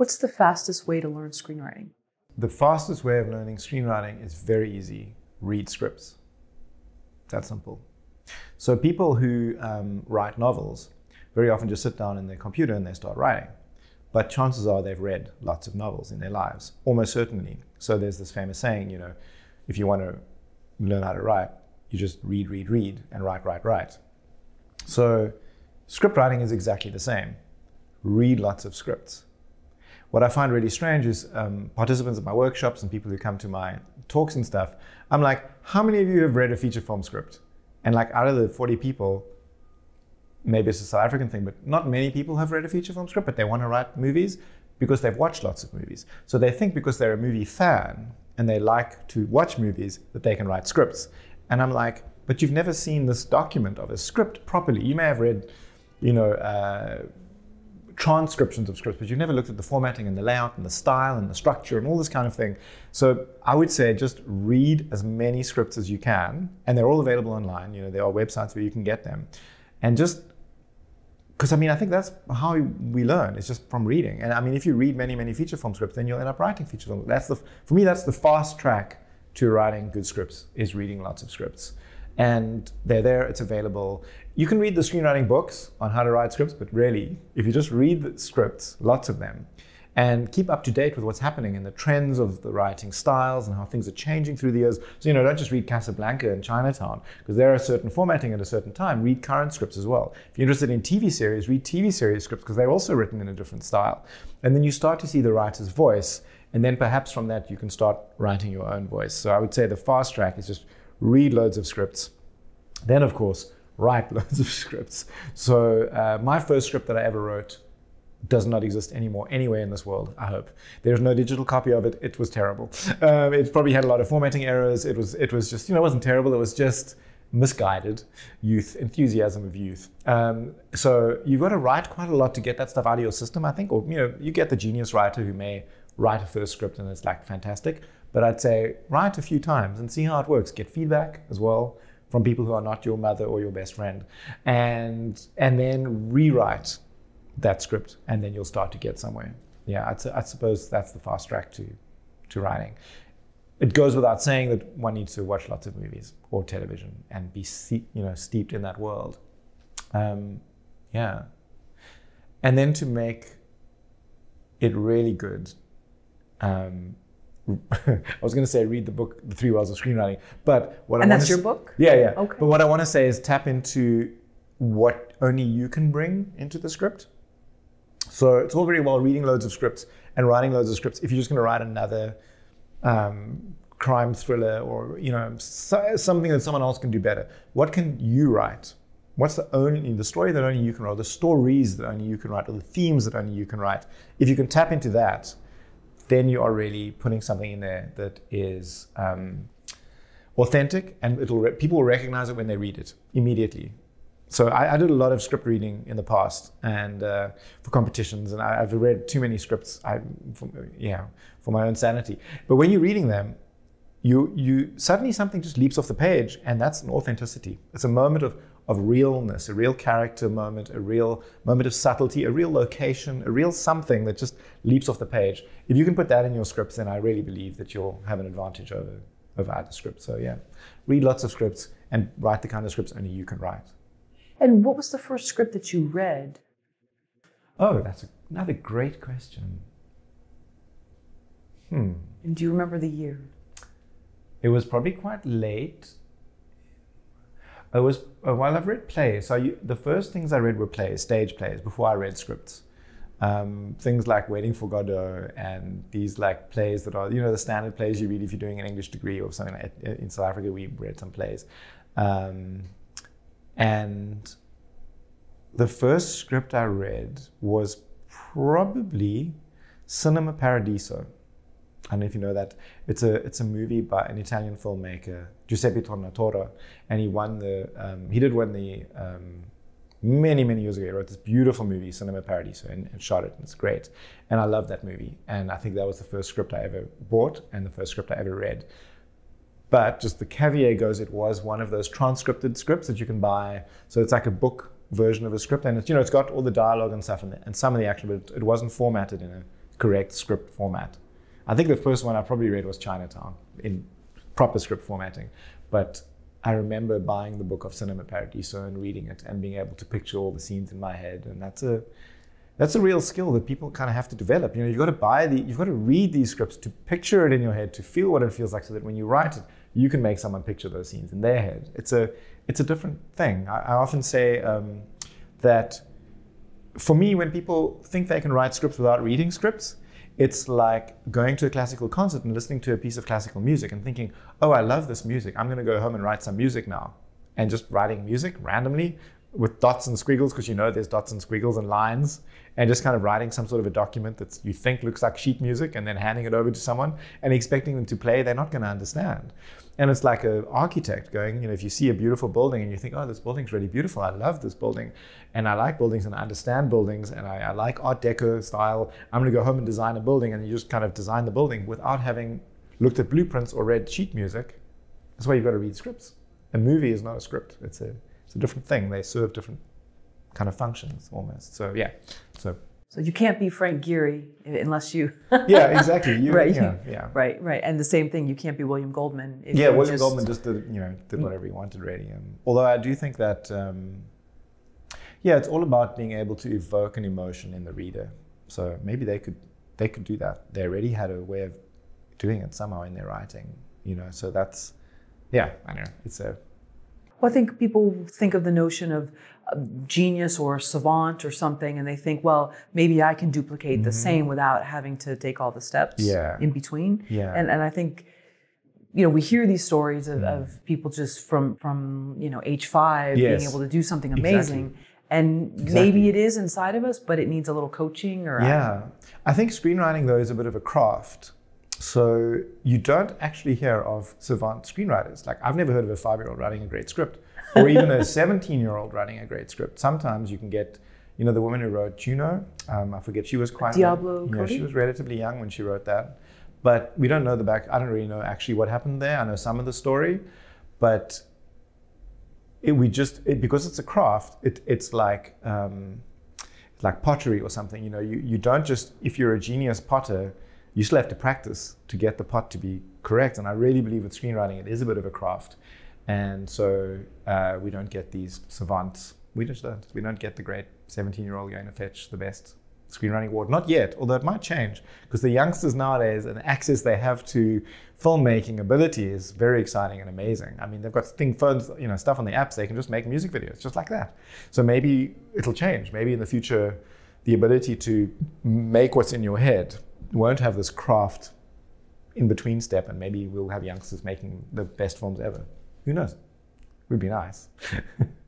What's the fastest way to learn screenwriting? The fastest way of learning screenwriting is very easy read scripts. That simple. So, people who um, write novels very often just sit down in their computer and they start writing. But chances are they've read lots of novels in their lives, almost certainly. So, there's this famous saying, you know, if you want to learn how to write, you just read, read, read, and write, write, write. So, script writing is exactly the same. Read lots of scripts. What I find really strange is um, participants at my workshops and people who come to my talks and stuff, I'm like, how many of you have read a feature film script? And like out of the 40 people, maybe it's a South African thing, but not many people have read a feature film script, but they want to write movies because they've watched lots of movies. So they think because they're a movie fan and they like to watch movies that they can write scripts. And I'm like, but you've never seen this document of a script properly. You may have read, you know, uh, transcriptions of scripts, but you've never looked at the formatting and the layout and the style and the structure and all this kind of thing. So I would say just read as many scripts as you can, and they're all available online. You know, there are websites where you can get them, and just because I mean, I think that's how we learn. It's just from reading. And I mean, if you read many, many feature film scripts, then you'll end up writing feature film. That's the for me, that's the fast track to writing good scripts is reading lots of scripts. And they're there, it's available. You can read the screenwriting books on how to write scripts, but really, if you just read the scripts, lots of them, and keep up to date with what's happening in the trends of the writing styles and how things are changing through the years. So, you know, don't just read Casablanca and Chinatown, because there are certain formatting at a certain time. Read current scripts as well. If you're interested in TV series, read TV series scripts, because they're also written in a different style. And then you start to see the writer's voice, and then perhaps from that you can start writing your own voice. So I would say the fast track is just read loads of scripts. Then, of course, write loads of scripts. So uh, my first script that I ever wrote does not exist anymore anywhere in this world. I hope there's no digital copy of it. It was terrible. Um, it probably had a lot of formatting errors. It was it was just you know it wasn't terrible. It was just misguided youth enthusiasm of youth. Um, so you've got to write quite a lot to get that stuff out of your system. I think, or you know, you get the genius writer who may write a first script and it's like fantastic. But I'd say write a few times and see how it works. Get feedback as well from people who are not your mother or your best friend, and and then rewrite that script, and then you'll start to get somewhere. Yeah, I'd, I suppose that's the fast track to to writing. It goes without saying that one needs to watch lots of movies or television and be you know steeped in that world. Um, yeah, and then to make it really good. Um, I was going to say read the book, The Three Wells of Screenwriting, but what and I that's your book. Yeah, yeah. Okay. But what I want to say is tap into what only you can bring into the script. So it's all very well reading loads of scripts and writing loads of scripts. If you're just going to write another um, crime thriller or you know so, something that someone else can do better, what can you write? What's the only the story that only you can write, the stories that only you can write, or the themes that only you can write? If you can tap into that, then you are really putting something in there that is um, authentic and it'll re- people will recognize it when they read it immediately. So I, I did a lot of script reading in the past and uh, for competitions, and I, have read too many scripts. I, for, yeah, for my own sanity. But when you're reading them, you you suddenly something just leaps off the page, and that's an authenticity. It's a moment of of realness, a real character moment, a real moment of subtlety, a real location, a real something that just leaps off the page. If you can put that in your scripts, then I really believe that you'll have an advantage over, over other scripts. So yeah, read lots of scripts and write the kind of scripts only you can write. And what was the first script that you read? Oh, that's another great question. Hmm. And do you remember the year? It was probably quite late. I was uh, while I've read plays. So you, the first things I read were plays, stage plays, before I read scripts. Um, things like Waiting for Godot and these like plays that are you know the standard plays you read if you're doing an English degree or something. Like in South Africa, we read some plays, um, and the first script I read was probably Cinema Paradiso. I don't know if you know that. It's a it's a movie by an Italian filmmaker, Giuseppe Tornatore, and he won the um, he did win the um, many many years ago. He wrote this beautiful movie, Cinema Paradiso, and, and, shot it, and it's great. And I love that movie, and I think that was the first script I ever bought and the first script I ever read. But just the caveat goes, it was one of those transcripted scripts that you can buy. So it's like a book version of a script, and it's you know it's got all the dialogue and stuff in it, and some of the action, but it wasn't formatted in a correct script format. I think the first one I probably read was Chinatown in proper script formatting. But I remember buying the book of Cinema Paradiso and reading it and being able to picture all the scenes in my head. And that's a that's a real skill that people kind of have to develop. You know, you've got to buy the, you've got to read these scripts to picture it in your head, to feel what it feels like, so that when you write it, you can make someone picture those scenes in their head. It's a, it's a different thing. I, I often say um, that for me, when people think they can write scripts without reading scripts, it's like going to a classical concert and listening to a piece of classical music and thinking, oh, I love this music. I'm going to go home and write some music now. And just writing music randomly with dots and squiggles, because you know there's dots and squiggles and lines, and just kind of writing some sort of a document that you think looks like sheet music and then handing it over to someone and expecting them to play, they're not going to understand. And it's like an architect going, you know, if you see a beautiful building and you think, oh, this building's really beautiful, I love this building, and I like buildings and I understand buildings and I, I like Art Deco style, I'm going to go home and design a building, and you just kind of design the building without having looked at blueprints or read sheet music. That's why you've got to read scripts. A movie is not a script. It's a it's a different thing. They serve different kind of functions almost. So yeah. So So you can't be Frank Gehry unless you. yeah, exactly. You, right. Yeah, yeah. Right. Right. And the same thing. You can't be William Goldman. if Yeah, William just- Goldman just did, you know, did whatever he wanted really. Um, although I do think that, um, yeah, it's all about being able to evoke an emotion in the reader. So maybe they could, they could do that. They already had a way of doing it somehow in their writing, you know. So that's, yeah, I know. It's a, Well, I think people think of the notion of genius or savant or something, and they think, well, maybe I can duplicate the same without having to take all the steps Mm-hmm. Yeah. in between. Yeah. And and I think, you know, we hear these stories of, Mm. of people just from from you know age five Yes. being able to do something amazing. Exactly. And maybe it is inside of us, but it needs a little coaching or Yeah. I think screenwriting, though, is a bit of a craft. So you don't actually hear of savant screenwriters. Like, I've never heard of a five year old writing a great script or even a 17 year old writing a great script. Sometimes you can get, you know, the woman who wrote Juno, um, I forget, she was quite Diablo Yeah, she was relatively young when she wrote that. But we don't know the back, I don't really know actually what happened there. I know some of the story, but it, we just it, because it's a craft it, it's like um, like pottery or something you know you, you don't just if you're a genius potter you still have to practice to get the pot to be correct. And i really believe with screenwriting it is a bit of a craft. And so uh, we don't get these savants. We just don't. We don't get the great 17 year old going to fetch the best screenwriting award. Not yet although it might change. Because the youngsters nowadays and the access they have to filmmaking ability is very exciting and amazing. I mean they've got thing phones you know stuff on the apps. They can just make music videos just like that. So maybe it'll change. Maybe in the future the ability to make what's in your head won't have this craft in between step and maybe we'll have youngsters making the best films ever. Who knows? Would be nice